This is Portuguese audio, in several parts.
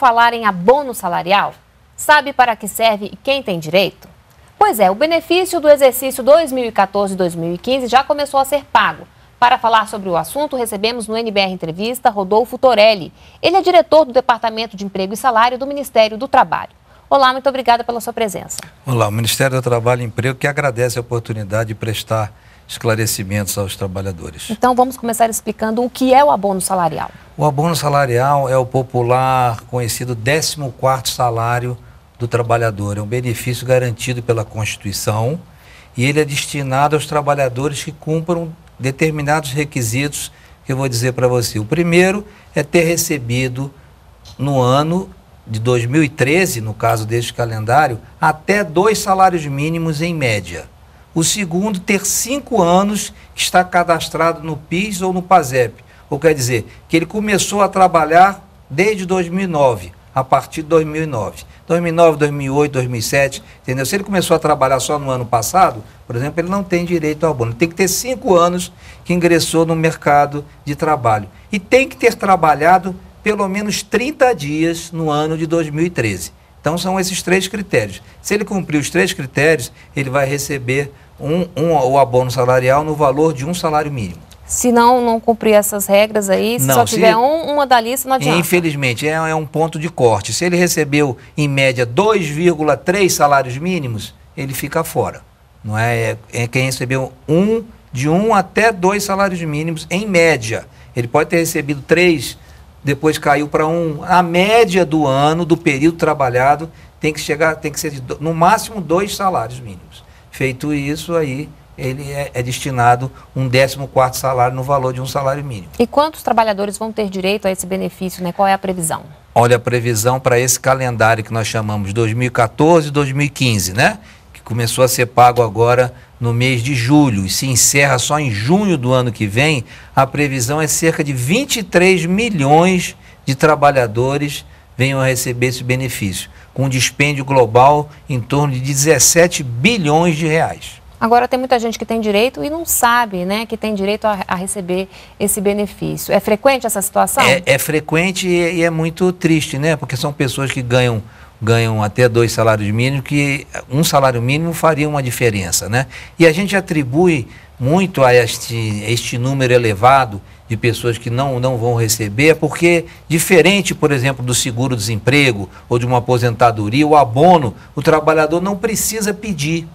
falar em abono salarial? Sabe para que serve e quem tem direito? Pois é, o benefício do exercício 2014-2015 já começou a ser pago. Para falar sobre o assunto, recebemos no NBR Entrevista Rodolfo Torelli. Ele é diretor do Departamento de Emprego e Salário do Ministério do Trabalho. Olá, muito obrigada pela sua presença. Olá, o Ministério do Trabalho e Emprego que agradece a oportunidade de prestar esclarecimentos aos trabalhadores. Então vamos começar explicando o que é o abono salarial. O abono salarial é o popular conhecido 14º salário do trabalhador. É um benefício garantido pela Constituição e ele é destinado aos trabalhadores que cumpram determinados requisitos que eu vou dizer para você. O primeiro é ter recebido no ano de 2013, no caso deste calendário, até dois salários mínimos em média. O segundo, ter cinco anos que está cadastrado no PIS ou no PASEP. Ou quer dizer, que ele começou a trabalhar desde 2009 a partir de 2009. 2009, 2008, 2007, entendeu? Se ele começou a trabalhar só no ano passado, por exemplo, ele não tem direito ao abono. Tem que ter cinco anos que ingressou no mercado de trabalho. E tem que ter trabalhado pelo menos 30 dias no ano de 2013. Então são esses três critérios. Se ele cumprir os três critérios, ele vai receber um, um, o abono salarial no valor de um salário mínimo. Se não, não cumprir essas regras aí, se não, só tiver se, um, uma da lista, não adianta. Infelizmente, é, é um ponto de corte. Se ele recebeu, em média, 2,3 salários mínimos, ele fica fora. Não é? é, é quem recebeu um, de um até dois salários mínimos, em média. Ele pode ter recebido três, depois caiu para um. A média do ano, do período trabalhado, tem que chegar, tem que ser de, no máximo dois salários mínimos. Feito isso, aí ele é, é destinado um 14 salário no valor de um salário mínimo. E quantos trabalhadores vão ter direito a esse benefício? Né? Qual é a previsão? Olha, a previsão para esse calendário que nós chamamos de 2014 e 2015, né? Começou a ser pago agora no mês de julho e se encerra só em junho do ano que vem, a previsão é cerca de 23 milhões de trabalhadores venham a receber esse benefício, com um dispêndio global em torno de 17 bilhões de reais. Agora, tem muita gente que tem direito e não sabe né, que tem direito a, a receber esse benefício. É frequente essa situação? É, é frequente e, e, é muito triste, né? Porque são pessoas que ganham, ganham até dois salários mínimos, que um salário mínimo faria uma diferença, né? E a gente atribui muito a este, este número elevado de pessoas que não, não vão receber, porque diferente, por exemplo, do seguro-desemprego ou de uma aposentadoria, o abono, o trabalhador não precisa pedir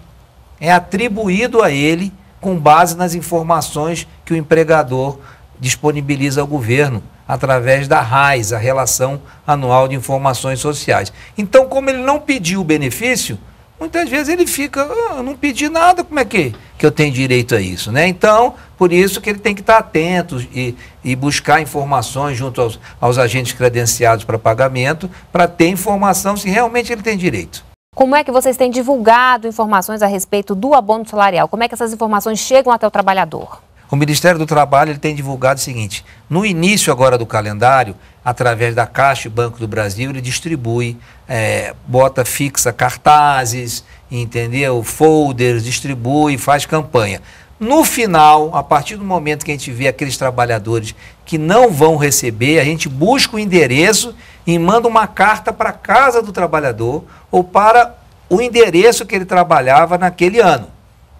é atribuído a ele com base nas informações que o empregador disponibiliza ao governo através da RAIS, a Relação Anual de Informações Sociais. Então, como ele não pediu o benefício, muitas vezes ele fica, ah, não pedi nada, como é que, que eu tenho direito a isso? Né? Então, por isso que ele tem que estar atento e, e buscar informações junto aos, aos agentes credenciados para pagamento, para ter informação se realmente ele tem direito. Como é que vocês têm divulgado informações a respeito do abono salarial? Como é que essas informações chegam até o trabalhador? O Ministério do Trabalho ele tem divulgado o seguinte: no início agora do calendário, através da Caixa e Banco do Brasil, ele distribui, é, bota fixa cartazes, entendeu? Folders, distribui, faz campanha. No final, a partir do momento que a gente vê aqueles trabalhadores que não vão receber, a gente busca o endereço e manda uma carta para a casa do trabalhador ou para o endereço que ele trabalhava naquele ano,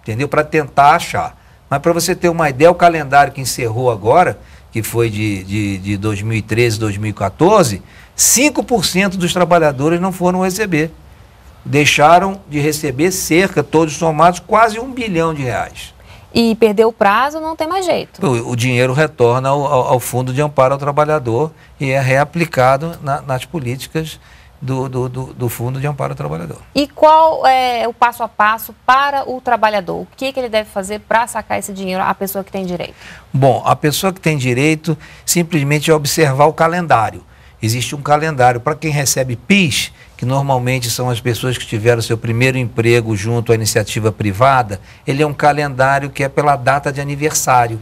entendeu? Para tentar achar. Mas para você ter uma ideia, o calendário que encerrou agora, que foi de, de, de 2013, 2014, 5% dos trabalhadores não foram receber. Deixaram de receber cerca, todos somados, quase um bilhão de reais e perdeu o prazo, não tem mais jeito. O, o dinheiro retorna ao, ao, Fundo de Amparo ao Trabalhador e é reaplicado na, nas políticas do, do, do, do, Fundo de Amparo ao Trabalhador. E qual é o passo a passo para o trabalhador? O que, que ele deve fazer para sacar esse dinheiro, a pessoa que tem direito? Bom, a pessoa que tem direito simplesmente é observar o calendário. Existe um calendário para quem recebe PIS, que normalmente são as pessoas que tiveram seu primeiro emprego junto à iniciativa privada, ele é um calendário que é pela data de aniversário.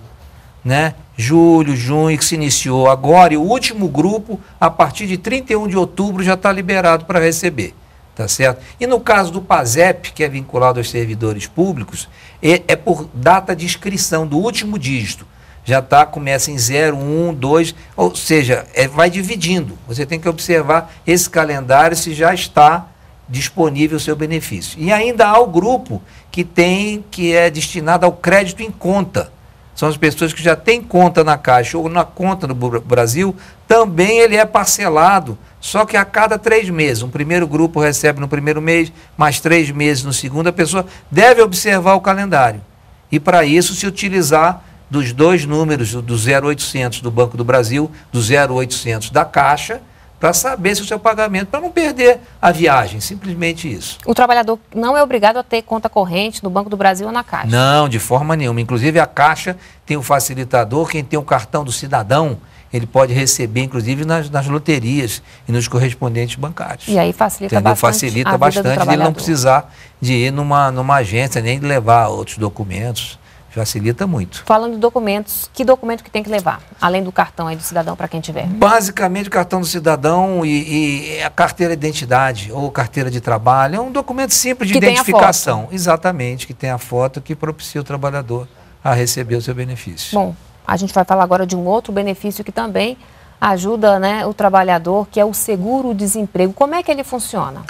Né? Julho, junho, que se iniciou agora, e o último grupo, a partir de 31 de outubro, já está liberado para receber. Tá certo? E no caso do PASEP, que é vinculado aos servidores públicos, é, por data de inscrição do último dígito. já tá, começa em 0, 1, 2, ou seja, é, vai dividindo. Você tem que observar esse calendário se já está disponível o seu benefício. E ainda há o grupo que tem, que é destinado ao crédito em conta. São as pessoas que já têm conta na Caixa ou na conta no Brasil, também ele é parcelado, só que a cada três meses. Um primeiro grupo recebe no primeiro mês, mais três meses no segundo. A pessoa deve observar o calendário. E para isso se utilizar dos dois números, do 0800 do Banco do Brasil, do 0800 da Caixa, para saber se o seu pagamento, para não perder a viagem, simplesmente isso. O trabalhador não é obrigado a ter conta corrente no Banco do Brasil ou na Caixa? Não, de forma nenhuma. Inclusive a Caixa tem o um facilitador, quem tem o cartão do cidadão, ele pode receber, inclusive, nas, nas loterias e nos correspondentes bancários. E aí facilita Entendeu? bastante. Facilita bastante ele não precisar de ir numa, numa agência, nem de levar outros documentos. Facilita muito. Falando de documentos, que documento que tem que levar, além do cartão aí do cidadão para quem tiver? Basicamente o cartão do cidadão e, e, a carteira de identidade ou carteira de trabalho. É um documento simples de que identificação. Exatamente, que tem a foto que propicia o trabalhador a receber o seu benefício. Bom, a gente vai falar agora de um outro benefício que também ajuda né, o trabalhador, que é o seguro-desemprego. Como é que ele funciona?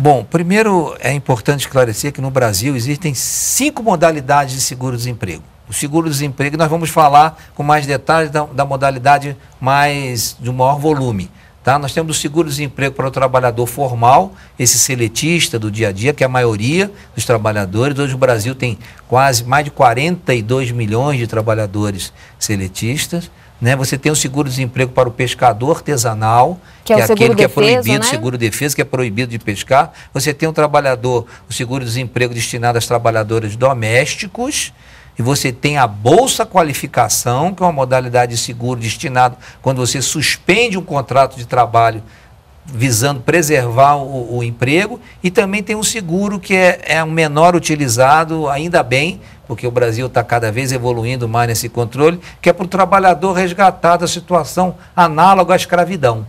Bom, primeiro é importante esclarecer que no Brasil existem cinco modalidades de seguro-desemprego. O seguro-desemprego, nós vamos falar com mais detalhes da, da modalidade mais de maior volume. Tá? Nós temos o seguro-desemprego para o trabalhador formal, esse seletista do dia a dia, que é a maioria dos trabalhadores. Hoje o Brasil tem quase mais de 42 milhões de trabalhadores seletistas. Né? Você tem o seguro-desemprego para o pescador artesanal, que, é que é, aquele que é proibido, né? seguro-defesa, que é proibido de pescar. Você tem um trabalhador, o seguro-desemprego destinado aos trabalhadores domésticos. E você tem a Bolsa Qualificação, que é uma modalidade de seguro destinado quando você suspende um contrato de trabalho visando preservar o, o emprego. E também tem um seguro que é, é um menor utilizado, ainda bem, porque o Brasil está cada vez evoluindo mais nesse controle, que é para o trabalhador resgatar da situação análoga à escravidão.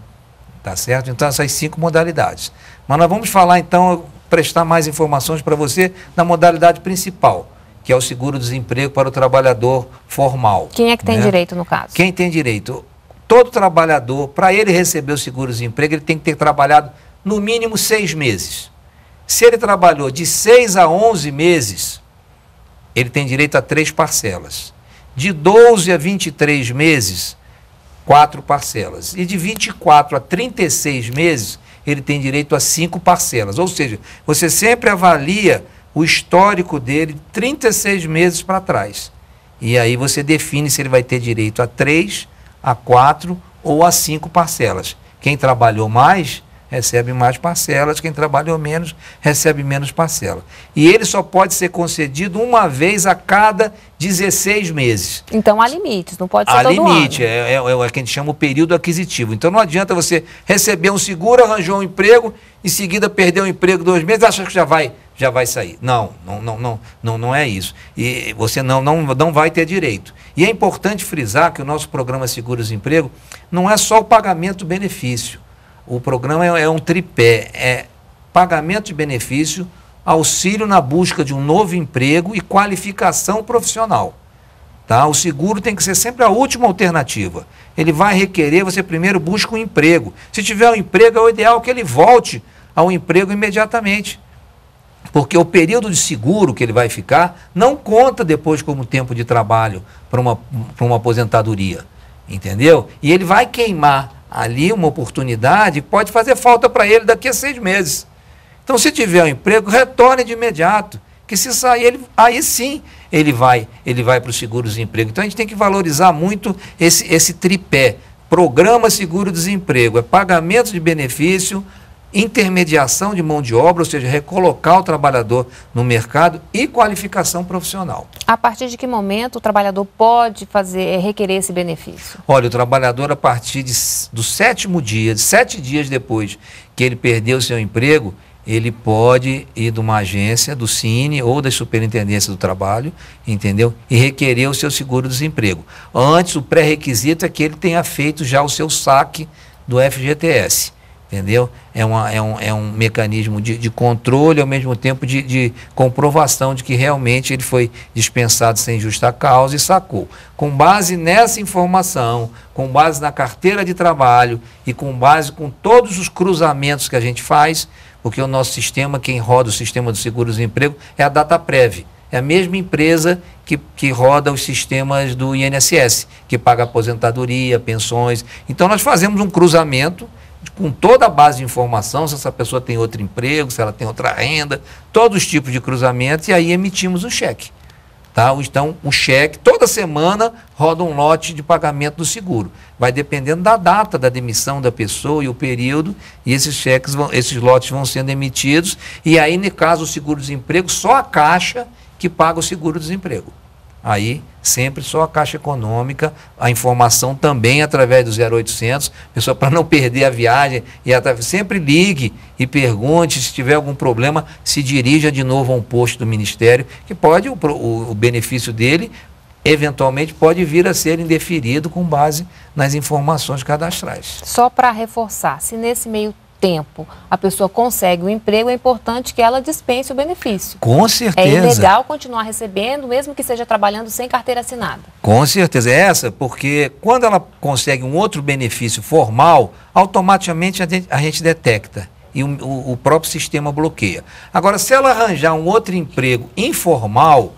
Tá certo? Então, essas cinco modalidades. Mas nós vamos falar, então, prestar mais informações para você na modalidade principal, que é o seguro-desemprego para o trabalhador formal. Quem é que tem né? direito, no caso? Quem tem direito? Todo trabalhador, para ele receber o seguro-desemprego, ele tem que ter trabalhado no mínimo seis meses. Se ele trabalhou de seis a onze meses, ele tem direito a três parcelas. De 12 a 23 meses, quatro parcelas. E de 24 a 36 meses, ele tem direito a cinco parcelas. Ou seja, você sempre avalia o histórico dele 36 meses para trás. E aí você define se ele vai ter direito a três, a quatro ou a cinco parcelas. Quem trabalhou mais recebe mais parcelas, quem trabalhou menos recebe menos parcela. E ele só pode ser concedido uma vez a cada 16 meses. Então há limites, não pode ser há todo limite, ano. É, é, é, o que a gente chama o período aquisitivo. Então não adianta você receber um seguro, arranjou um emprego, em seguida perder o um emprego dois meses, acha que já vai, já vai sair. Não, não, não, não, não, não é isso. E você não, não, não vai ter direito. E é importante frisar que o nosso programa Seguros Emprego não é só o pagamento do benefício o programa é, é um tripé, é pagamento de benefício, auxílio na busca de um novo emprego e qualificação profissional. Tá? O seguro tem que ser sempre a última alternativa. Ele vai requerer, você primeiro busca um emprego. Se tiver um emprego, é o ideal que ele volte ao emprego imediatamente. Porque o período de seguro que ele vai ficar não conta depois como tempo de trabalho para uma, uma aposentadoria. Entendeu? E ele vai queimar ali uma oportunidade pode fazer falta para ele daqui a seis meses. Então, se tiver um emprego, retorne de imediato. Que se sair, ele, aí sim ele vai, ele vai para o seguro-desemprego. Então a gente tem que valorizar muito esse, esse tripé. Programa seguro-desemprego, é pagamento de benefício, intermediação de mão de obra, ou seja, recolocar o trabalhador no mercado e qualificação profissional. A partir de que momento o trabalhador pode fazer, eh, requerer esse benefício? Olha, o trabalhador, a partir de, do sétimo dia, de sete dias depois que ele perdeu o seu emprego, ele pode ir de uma agência, do Cine ou da Superintendência do Trabalho, entendeu? E requerer o seu seguro-desemprego. Antes, o pré-requisito é que ele tenha feito já o seu saque do FGTS entendeu? É, uma, é, um, é um mecanismo de, de controle, ao mesmo tempo de, de comprovação de que realmente ele foi dispensado sem justa causa e sacou. Com base nessa informação, com base na carteira de trabalho e com base com todos os cruzamentos que a gente faz, porque o nosso sistema, quem roda o sistema do seguro-desemprego é a DataPrev. É a mesma empresa que, que roda os sistemas do INSS, que paga aposentadoria, pensões. Então, nós fazemos um cruzamento com toda a base de informação, se essa pessoa tem outro emprego, se ela tem outra renda, todos os tipos de cruzamentos, e aí emitimos o cheque. Tá? Então, o cheque, toda semana, roda um lote de pagamento do seguro. Vai dependendo da data da demissão da pessoa e o período, e esses cheques, vão, esses lotes vão sendo emitidos, e aí, no caso do seguro-desemprego, só a Caixa que paga o seguro-desemprego. Aí, sempre só a Caixa Econômica, a informação também através do 0800, pessoa para não perder a viagem, e sempre ligue e pergunte, se tiver algum problema, se dirija de novo a um posto do Ministério, que pode, o, o, o benefício dele, eventualmente pode vir a ser indeferido com base nas informações cadastrais. Só para reforçar, se nesse meio tempo a pessoa consegue o emprego, é importante que ela dispense o benefício. Com certeza. É ilegal continuar recebendo, mesmo que seja trabalhando sem carteira assinada. Com certeza. É essa, porque quando ela consegue um outro benefício formal, automaticamente a gente, a gente detecta e o, o, o próprio sistema bloqueia. Agora, se ela arranjar um outro emprego informal,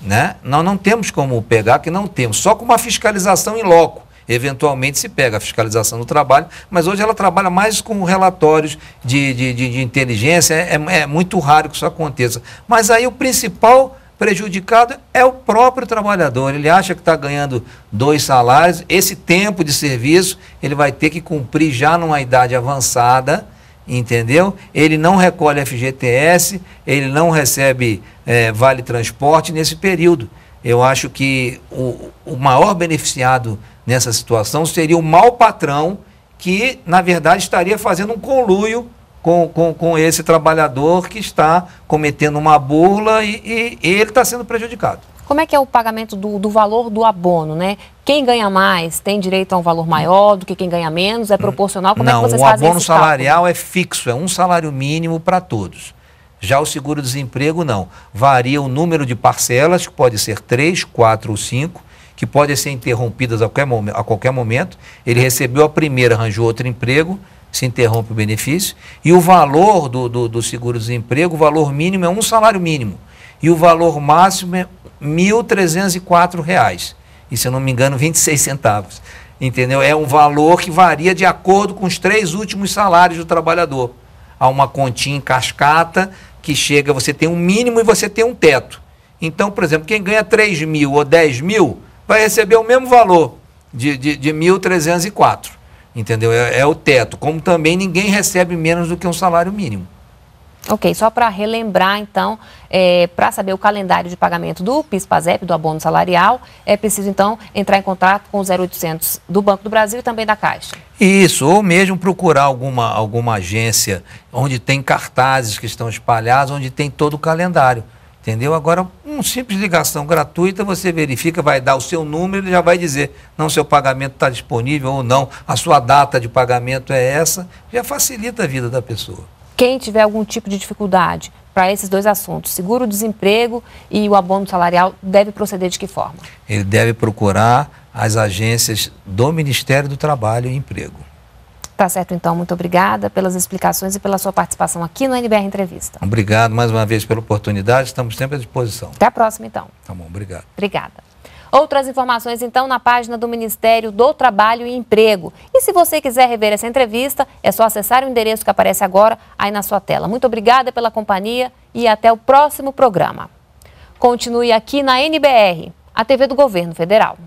né, nós não temos como pegar, que não temos, só com uma fiscalização em loco eventualmente se pega a fiscalização do trabalho, mas hoje ela trabalha mais com relatórios de, de, de, de inteligência, é, é, é muito raro que isso aconteça. Mas aí o principal prejudicado é o próprio trabalhador. Ele acha que está ganhando dois salários, esse tempo de serviço ele vai ter que cumprir já numa idade avançada, entendeu? Ele não recolhe FGTS, ele não recebe é, vale transporte nesse período. Eu acho que o, o maior beneficiado nessa situação seria o mau patrão que, na verdade, estaria fazendo um conluio com, com, com esse trabalhador que está cometendo uma burla e, e, e ele está sendo prejudicado. Como é que é o pagamento do, do, valor do abono, né? Quem ganha mais tem direito a um valor maior do que quem ganha menos? É proporcional? Como Não, é que vocês o abono salarial cálculo? é fixo, é um salário mínimo para todos. Já o seguro-desemprego não. Varia o número de parcelas, que pode ser três, quatro ou cinco, que podem ser interrompidas a qualquer, a qualquer momento. Ele recebeu a primeira, arranjou outro emprego, se interrompe o benefício. E o valor do, do, do seguro-desemprego, o valor mínimo é um salário mínimo. E o valor máximo é R$ 1.304. E, se eu não me engano, 26 centavos. Entendeu? É um valor que varia de acordo com os três últimos salários do trabalhador. Há uma continha em cascata que chega, você tem um mínimo e você tem um teto. Então, por exemplo, quem ganha 3 mil ou 10 mil, vai receber o mesmo valor de, de, de 1.304. Entendeu? É, é o teto. Como também ninguém recebe menos do que um salário mínimo. Ok, só para relembrar, então, é, para saber o calendário de pagamento do PIS-PASEP, do abono salarial, é preciso, então, entrar em contato com o 0800 do Banco do Brasil e também da Caixa. Isso, ou mesmo procurar alguma, alguma agência onde tem cartazes que estão espalhados, onde tem todo o calendário. Entendeu? Agora, uma simples ligação gratuita, você verifica, vai dar o seu número e já vai dizer, não, seu pagamento está disponível ou não, a sua data de pagamento é essa, já facilita a vida da pessoa. Quem tiver algum tipo de dificuldade para esses dois assuntos, seguro-desemprego e o abono salarial, deve proceder de que forma? Ele deve procurar as agências do Ministério do Trabalho e Emprego. Tá certo, então. Muito obrigada pelas explicações e pela sua participação aqui no NBR Entrevista. Obrigado mais uma vez pela oportunidade. Estamos sempre à disposição. Até a próxima, então. Tá bom, obrigado. Obrigada. Outras informações, então, na página do Ministério do Trabalho e Emprego. E se você quiser rever essa entrevista, é só acessar o endereço que aparece agora aí na sua tela. Muito obrigada pela companhia e até o próximo programa. Continue aqui na NBR, a TV do Governo Federal.